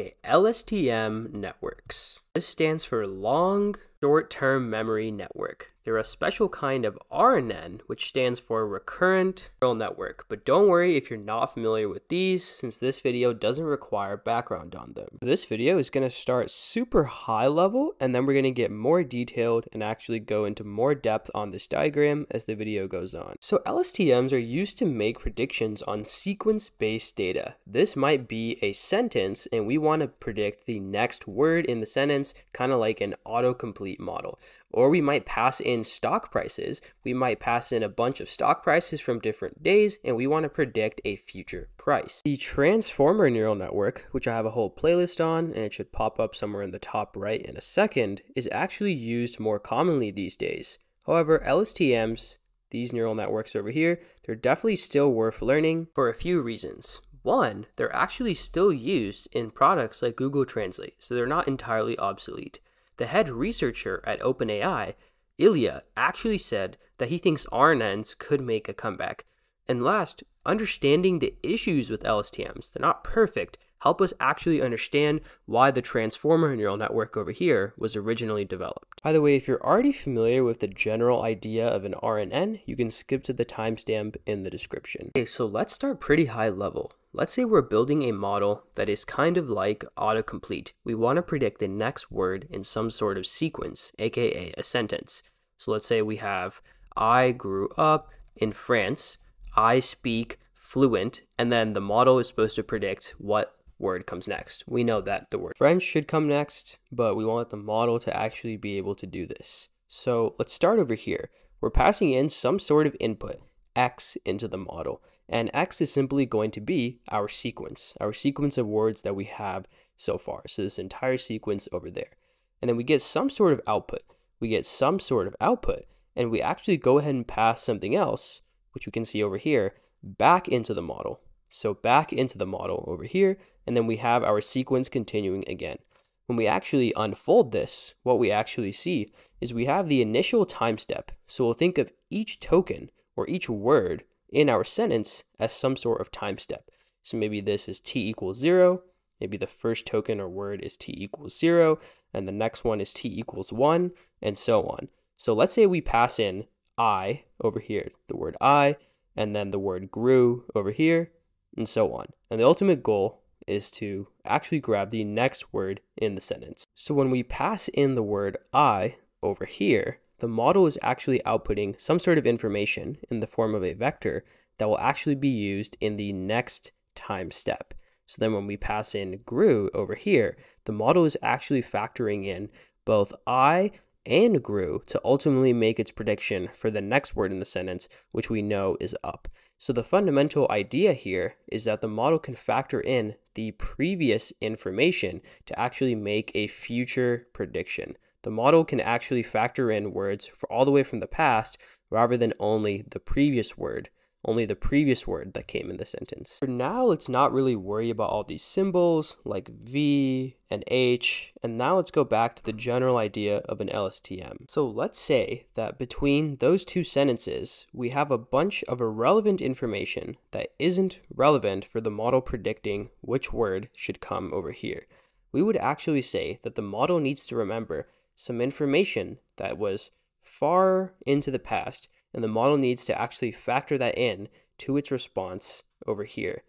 Okay, LSTM networks. This stands for Long Short-Term Memory Network. They're a special kind of RNN, which stands for Recurrent Neural Network. But don't worry if you're not familiar with these, since this video doesn't require background on them. This video is going to start super high level, and then we're going to get more detailed and actually go into more depth on this diagram as the video goes on. So LSTMs are used to make predictions on sequence-based data. This might be a sentence, and we want to predict the next word in the sentence, kind of like an autocomplete model. Or we might pass in stock prices. We might pass in a bunch of stock prices from different days, and we want to predict a future price. The transformer neural network, which I have a whole playlist on, and it should pop up somewhere in the top right in a second, is actually used more commonly these days. However, LSTMs, these neural networks over here, they're definitely still worth learning for a few reasons. One, they're actually still used in products like Google Translate, so they're not entirely obsolete. The head researcher at OpenAI, Ilya, actually said that he thinks RNNs could make a comeback. And last, understanding the issues with LSTMs. They're not perfect, help us actually understand why the transformer neural network over here was originally developed. By the way, if you're already familiar with the general idea of an RNN, you can skip to the timestamp in the description. Okay, so let's start pretty high level. Let's say we're building a model that is kind of like autocomplete. We want to predict the next word in some sort of sequence, aka a sentence. So let's say we have I grew up in France, I speak fluent, and then the model is supposed to predict what word comes next. We know that the word French should come next, but we want the model to actually be able to do this. So let's start over here. We're passing in some sort of input, x, into the model. And x is simply going to be our sequence, our sequence of words that we have so far. So this entire sequence over there. And then we get some sort of output. We get some sort of output, and we actually go ahead and pass something else, which we can see over here, back into the model. So back into the model over here, and then we have our sequence continuing again. When we actually unfold this, what we actually see is we have the initial time step. So we'll think of each token or each word in our sentence as some sort of time step. So maybe this is t equals 0, maybe the first token or word is t equals 0, and the next one is t equals 1, and so on. So let's say we pass in I over here, the word I, and then the word grew over here, and so on. And the ultimate goal is to actually grab the next word in the sentence. So when we pass in the word I over here, the model is actually outputting some sort of information in the form of a vector that will actually be used in the next time step. So then when we pass in grew over here, the model is actually factoring in both I and grew to ultimately make its prediction for the next word in the sentence, which we know is up. So the fundamental idea here is that the model can factor in the previous information to actually make a future prediction. The model can actually factor in words for all the way from the past rather than only the previous word, only the previous word that came in the sentence. For now, let's not really worry about all these symbols like V and H, and now let's go back to the general idea of an LSTM. So let's say that between those two sentences, we have a bunch of irrelevant information that isn't relevant for the model predicting which word should come over here. We would actually say that the model needs to remember some information that was far into the past, and the model needs to actually factor that in to its response over here.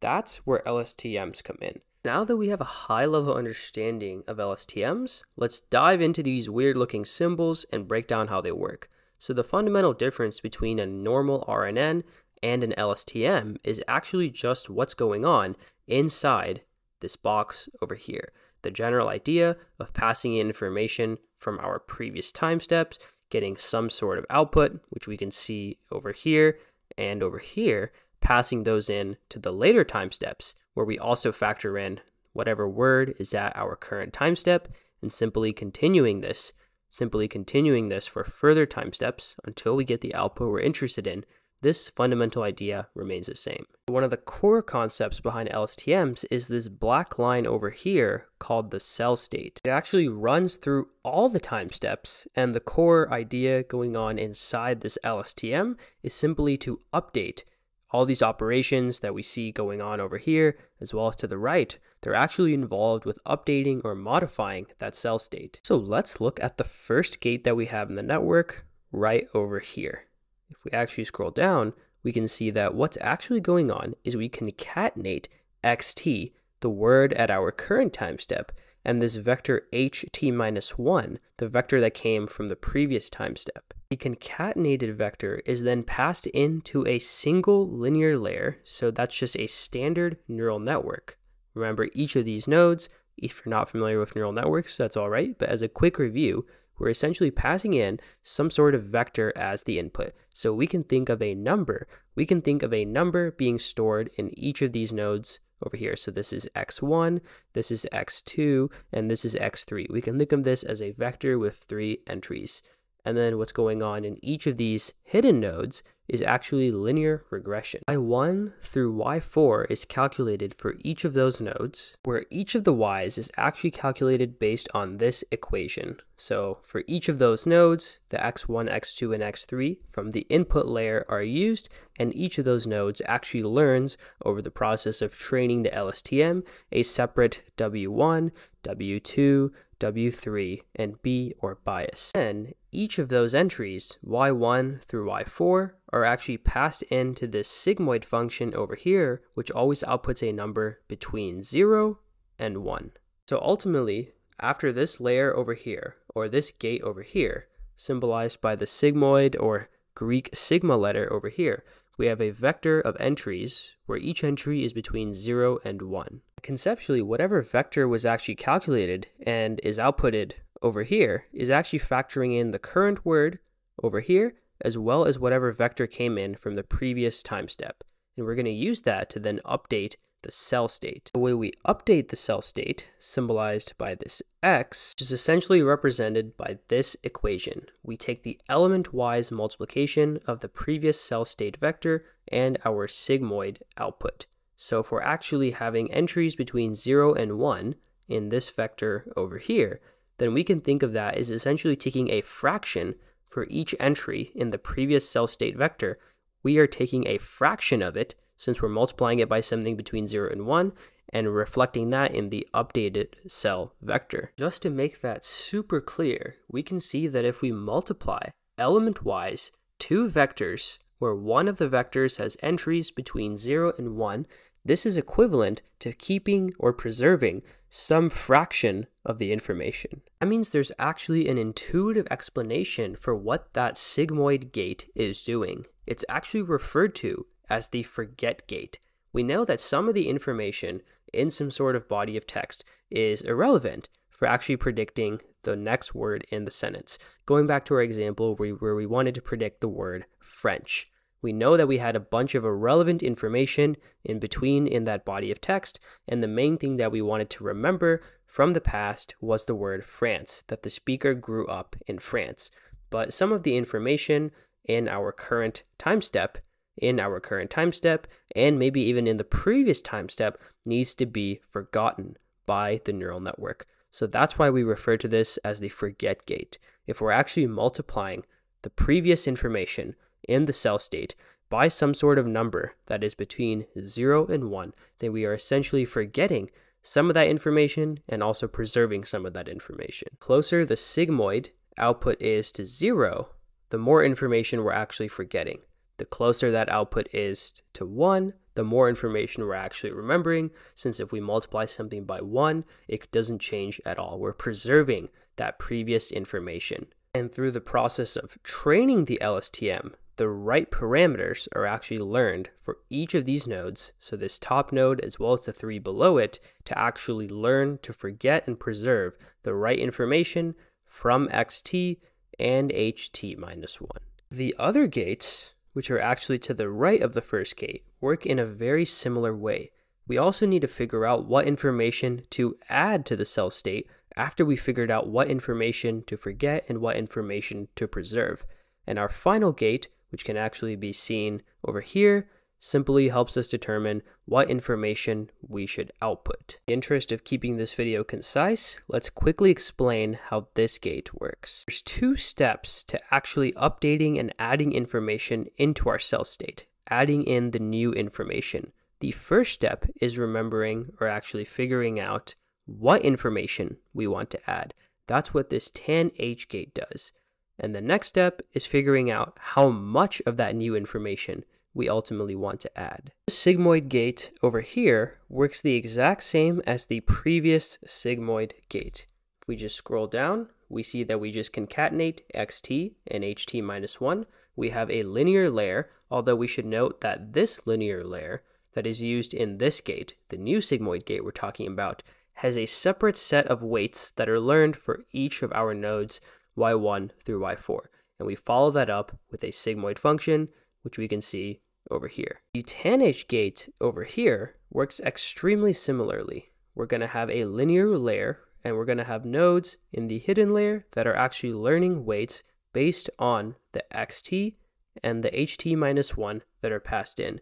That's where LSTMs come in. Now that we have a high level understanding of LSTMs, let's dive into these weird looking symbols and break down how they work. So the fundamental difference between a normal RNN and an LSTM is actually just what's going on inside this box over here the general idea of passing in information from our previous time steps, getting some sort of output, which we can see over here and over here, passing those in to the later time steps, where we also factor in whatever word is at our current time step, and simply continuing this, simply continuing this for further time steps until we get the output we're interested in, this fundamental idea remains the same. One of the core concepts behind LSTMs is this black line over here called the cell state. It actually runs through all the time steps, and the core idea going on inside this LSTM is simply to update all these operations that we see going on over here, as well as to the right, they're actually involved with updating or modifying that cell state. So let's look at the first gate that we have in the network right over here. If we actually scroll down, we can see that what's actually going on is we concatenate xt, the word at our current time step, and this vector ht minus 1, the vector that came from the previous time step. The concatenated vector is then passed into a single linear layer, so that's just a standard neural network. Remember, each of these nodes, if you're not familiar with neural networks, that's all right, but as a quick review, we're essentially passing in some sort of vector as the input. So we can think of a number. We can think of a number being stored in each of these nodes over here. So this is x1, this is x2, and this is x3. We can think of this as a vector with three entries. And then what's going on in each of these hidden nodes is actually linear regression. y1 through y4 is calculated for each of those nodes, where each of the y's is actually calculated based on this equation. So for each of those nodes, the x1, x2, and x3 from the input layer are used, and each of those nodes actually learns over the process of training the LSTM a separate w1, w2, W3, and B or bias. Then each of those entries, Y1 through Y4, are actually passed into this sigmoid function over here, which always outputs a number between 0 and 1. So ultimately, after this layer over here, or this gate over here, symbolized by the sigmoid or Greek sigma letter over here, we have a vector of entries where each entry is between 0 and 1 conceptually, whatever vector was actually calculated and is outputted over here is actually factoring in the current word over here, as well as whatever vector came in from the previous time step. And we're going to use that to then update the cell state. The way we update the cell state, symbolized by this x, is essentially represented by this equation. We take the element-wise multiplication of the previous cell state vector and our sigmoid output. So if we're actually having entries between 0 and 1 in this vector over here, then we can think of that as essentially taking a fraction for each entry in the previous cell state vector. We are taking a fraction of it since we're multiplying it by something between 0 and 1 and reflecting that in the updated cell vector. Just to make that super clear, we can see that if we multiply element-wise two vectors where one of the vectors has entries between 0 and 1, this is equivalent to keeping or preserving some fraction of the information. That means there's actually an intuitive explanation for what that sigmoid gate is doing. It's actually referred to as the forget gate. We know that some of the information in some sort of body of text is irrelevant for actually predicting the next word in the sentence. Going back to our example where we, wanted to predict the word French we know that we had a bunch of irrelevant information in between in that body of text, and the main thing that we wanted to remember from the past was the word France, that the speaker grew up in France. But some of the information in our current time step, in our current time step, and maybe even in the previous time step, needs to be forgotten by the neural network. So that's why we refer to this as the forget gate. If we're actually multiplying the previous information in the cell state by some sort of number that is between 0 and 1, then we are essentially forgetting some of that information and also preserving some of that information. Closer the sigmoid output is to 0, the more information we're actually forgetting. The closer that output is to 1, the more information we're actually remembering, since if we multiply something by 1, it doesn't change at all. We're preserving that previous information. And through the process of training the LSTM, the right parameters are actually learned for each of these nodes, so this top node as well as the three below it, to actually learn to forget and preserve the right information from xt and ht minus 1. The other gates, which are actually to the right of the first gate, work in a very similar way. We also need to figure out what information to add to the cell state after we figured out what information to forget and what information to preserve. And our final gate which can actually be seen over here, simply helps us determine what information we should output. In interest of keeping this video concise, let's quickly explain how this gate works. There's two steps to actually updating and adding information into our cell state, adding in the new information. The first step is remembering or actually figuring out what information we want to add. That's what this tanh gate does. And the next step is figuring out how much of that new information we ultimately want to add. The sigmoid gate over here works the exact same as the previous sigmoid gate. If we just scroll down, we see that we just concatenate xt and ht minus 1. We have a linear layer, although we should note that this linear layer that is used in this gate, the new sigmoid gate we're talking about, has a separate set of weights that are learned for each of our nodes y1 through y4. And we follow that up with a sigmoid function, which we can see over here. The tanh gate over here works extremely similarly. We're going to have a linear layer and we're going to have nodes in the hidden layer that are actually learning weights based on the xt and the ht minus 1 that are passed in.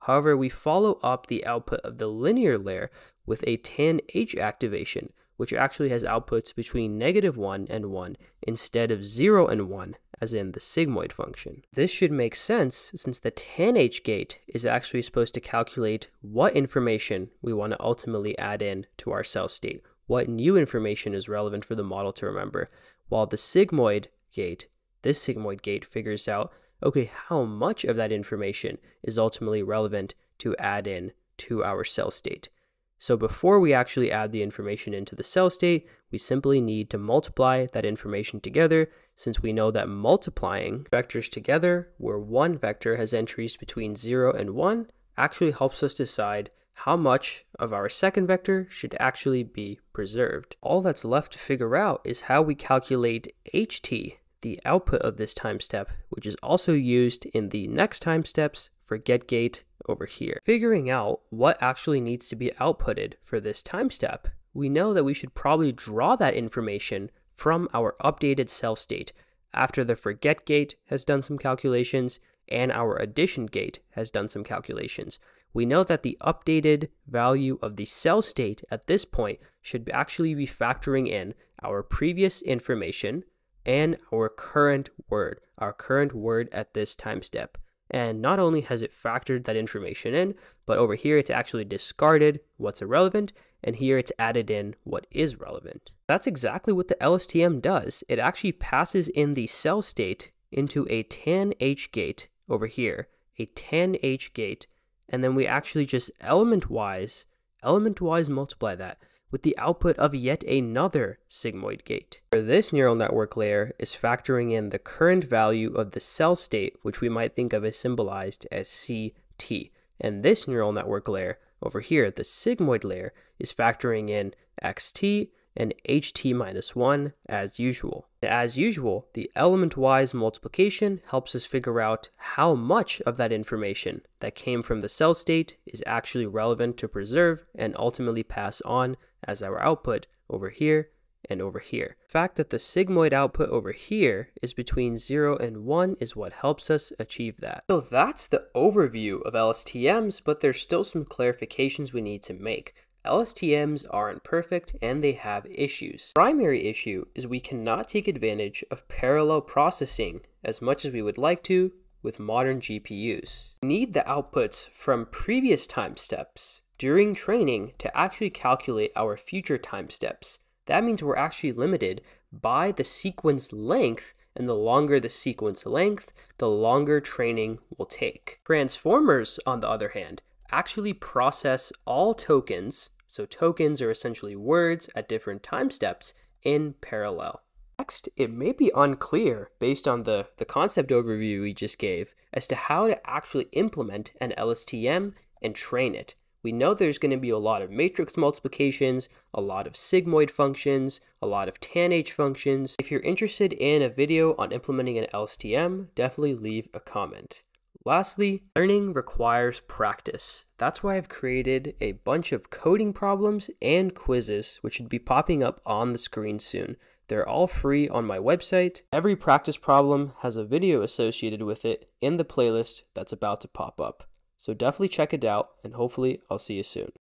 However, we follow up the output of the linear layer with a tanh activation, which actually has outputs between negative 1 and 1 instead of 0 and 1 as in the sigmoid function. This should make sense since the tanh gate is actually supposed to calculate what information we want to ultimately add in to our cell state, what new information is relevant for the model to remember, while the sigmoid gate, this sigmoid gate figures out, okay, how much of that information is ultimately relevant to add in to our cell state. So before we actually add the information into the cell state, we simply need to multiply that information together since we know that multiplying vectors together where one vector has entries between 0 and 1 actually helps us decide how much of our second vector should actually be preserved. All that's left to figure out is how we calculate ht, the output of this time step, which is also used in the next time steps forget gate over here. Figuring out what actually needs to be outputted for this time step, we know that we should probably draw that information from our updated cell state after the forget gate has done some calculations and our addition gate has done some calculations. We know that the updated value of the cell state at this point should actually be factoring in our previous information and our current word, our current word at this time step. And not only has it factored that information in, but over here it's actually discarded what's irrelevant, and here it's added in what is relevant. That's exactly what the LSTM does. It actually passes in the cell state into a tanh gate over here, a tanh gate, and then we actually just element-wise, element-wise multiply that with the output of yet another sigmoid gate. This neural network layer is factoring in the current value of the cell state, which we might think of as symbolized as CT. And this neural network layer over here, the sigmoid layer, is factoring in XT and ht minus 1 as usual. As usual, the element-wise multiplication helps us figure out how much of that information that came from the cell state is actually relevant to preserve and ultimately pass on as our output over here and over here. The fact that the sigmoid output over here is between 0 and 1 is what helps us achieve that. So that's the overview of LSTMs, but there's still some clarifications we need to make. LSTMs aren't perfect and they have issues. Primary issue is we cannot take advantage of parallel processing as much as we would like to with modern GPUs. We need the outputs from previous time steps during training to actually calculate our future time steps. That means we're actually limited by the sequence length and the longer the sequence length, the longer training will take. Transformers, on the other hand, actually process all tokens, so tokens are essentially words at different time steps, in parallel. Next, it may be unclear, based on the, the concept overview we just gave, as to how to actually implement an LSTM and train it. We know there's going to be a lot of matrix multiplications, a lot of sigmoid functions, a lot of tanh functions. If you're interested in a video on implementing an LSTM, definitely leave a comment. Lastly, learning requires practice. That's why I've created a bunch of coding problems and quizzes, which should be popping up on the screen soon. They're all free on my website. Every practice problem has a video associated with it in the playlist that's about to pop up. So definitely check it out, and hopefully, I'll see you soon.